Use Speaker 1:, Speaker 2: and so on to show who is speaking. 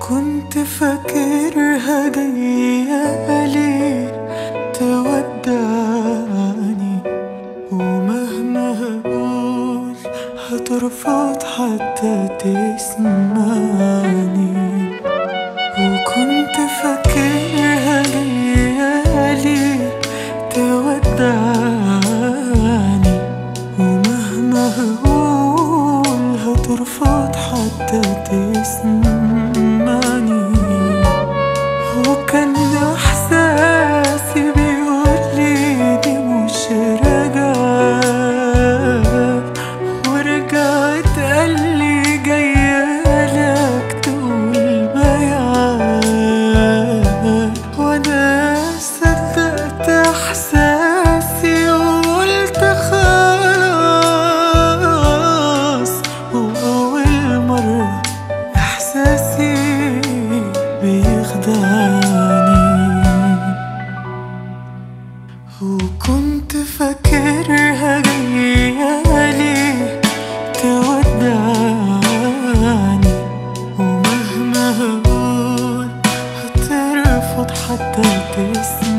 Speaker 1: كنت فاكرها جاية قليل تودعني ومهما هقول هترفض حتى تسمعني. وكنت فاكرها جاية قليل تودعني ومهما هقول هترفض حتى تسمعني. كان احساسي بيقولي دي مش ورجعت قالي وأنا صدقت إحساسي وقلت خلاص. وأول مرة إحساسي this